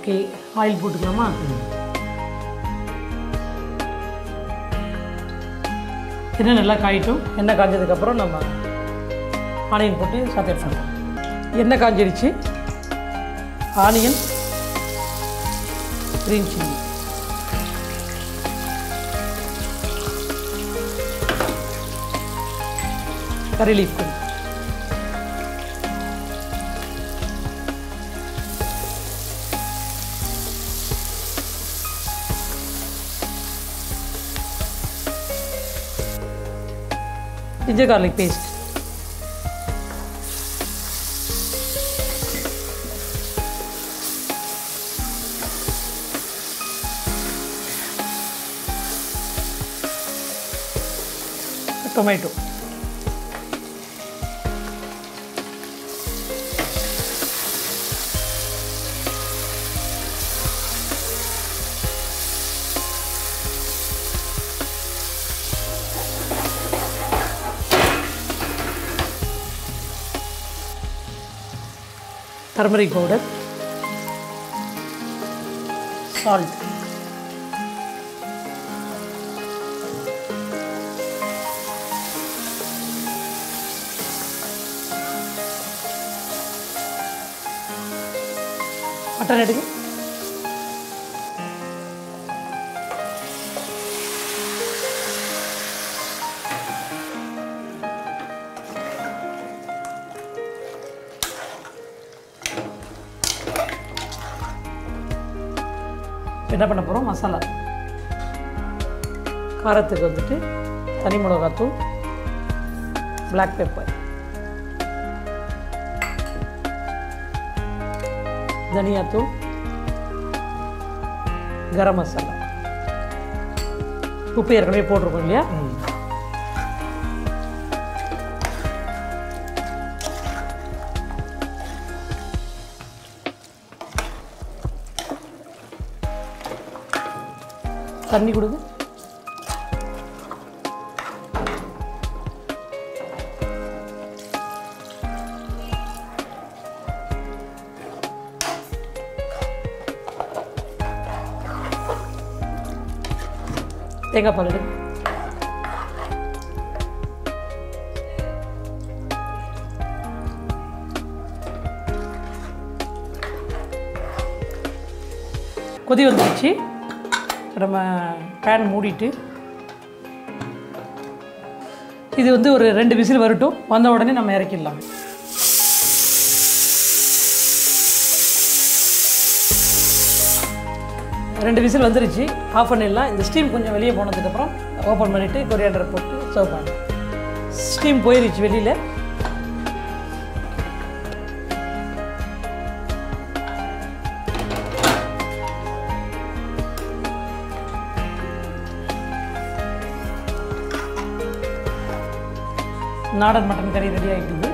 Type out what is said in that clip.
Okay oil போட்டுக்கலாமா? எண்ணெய் நல்லா காயிட்டும். எண்ணெய் காய்ஞ்சதுக்கப்புறம் நம்ம ஆனியன் போட்டு சாத்தே பண்ணலாம் எண்ணெய் காய்ஞ்சிருச்சு onion green chilli curry leaf ginger garlic paste tomato turmeric powder salt mutton എടുക്കും. என்ன பண்ண போகிறோம் மசாலா. காரத்துக்கு வந்துட்டு தனி மிளகாத்தூள் பிளாக் பெப்பர் தனியாத்தூள் கரம் மசாலா. உப்பு ஏற்கனவே போட்டிருக்கோம் இல்லையா? தண்ணி கொடுங்க. தேங்காய் பால் எடுங்க. கொதி வந்துடுச்சு நம்ம பேன் மூடிட்டு இது வந்து ஒரு ரெண்டு விசில் வரட்டும். வந்த உடனே நம்ம இறக்கிடலாம். ரெண்டு விசில் வந்துருச்சு. ஆஃப் பண்ணிடலாம். இந்த ஸ்டீம் கொஞ்சம் வெளியே போனதுக்கப்புறம் ஓப்பன் பண்ணிவிட்டு கொரியாண்டர் போட்டு சர்வ் பண்ணலாம். ஸ்டீம் போயிருச்சு வெளியில். நாடன் மட்டன் கறி ரெடி ஆகிட்டுது